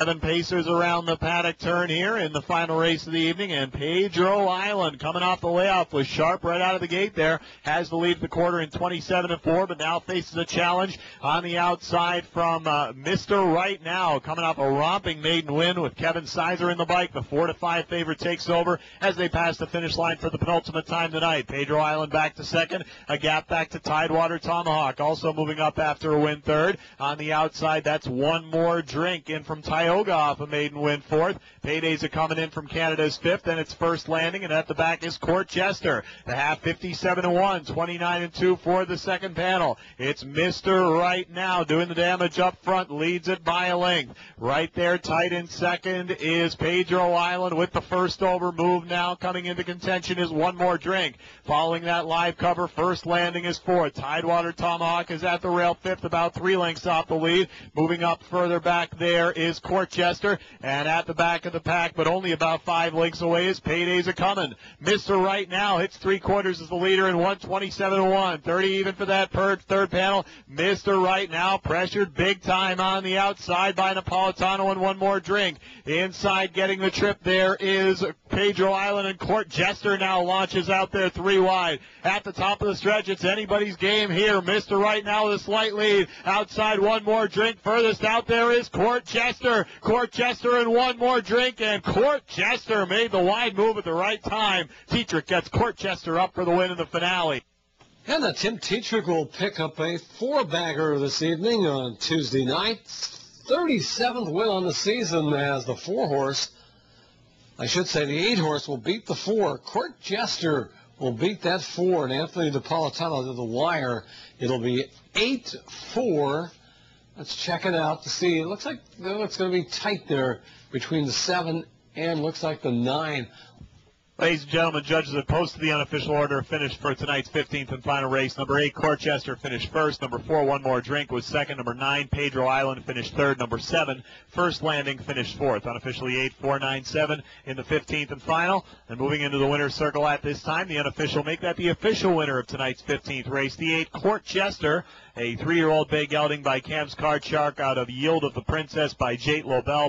Seven pacers around the paddock turn here in the final race of the evening, and Pedro Island coming off the layoff was sharp right out of the gate there. Has the lead the quarter in 27 and 4, but now faces a challenge on the outside from uh, Mr. Right Now, coming off a romping maiden win with Kevin Switzer in the bike. The 4 to 5 favorite takes over as they pass the finish line for the penultimate time tonight. Pedro Island back to second, a gap back to Tidewater Tomahawk, also moving up after a win third. On the outside, that's one more drink in from Tioga off a maiden win fourth. Paydays are coming in from Canada's fifth, and it's first landing, and at the back is Court Jester. The half 57 and 1, 29 and 2 for the second panel. It's Mr. Right Now doing the damage up front, leads it by a length. Right there, tight in second is Pedro Island with the first over move now. Coming into contention is one more drink. Following that live cover, first landing is fourth. Tidewater Tomahawk is at the rail fifth, about three lengths off the lead. Moving up further back there is Court Jester, and at the back of the pack, but only about five lengths away is Paydays a coming. Mr. Right now hits three quarters as the leader in 127-1. 30 even for that third panel. Mr. Right now pressured big time on the outside by Napolitano and one more drink. Inside getting the trip there is Pedro Island and Court Jester now launches out there three wide. At the top of the stretch, it's anybody's game here. Mr. Right now with a slight lead. Outside one more drink. Furthest out there is Court Jester. Court Jester and one more drink, and Court Jester made the wide move at the right time. Tetrick gets Court Jester up for the win in the finale. And the Tim Tetrick will pick up a four-bagger this evening on Tuesday night. 37th win on the season as the four-horse, I should say the eight-horse will beat the four. Court Jester will beat that four, and Anthony Napolitano to the wire. It'll be 8-4 Let's check it out to see. It looks like it's going to be tight there between the seven and looks like the nine. Ladies and gentlemen, judges have posted the unofficial order finished for tonight's 15th and final race. Number 8, Court Jester finished first. Number 4, One More Drink was second. Number 9, Pedro Island finished third. Number 7, First Landing finished fourth. Unofficially 8, 4, 9, 7 in the 15th and final. And moving into the winner's circle at this time, the unofficial make that the official winner of tonight's 15th race. The 8, Court Jester, a three-year-old bay gelding by Cam's Card Shark out of Yield of the Princess by Jate Lobell,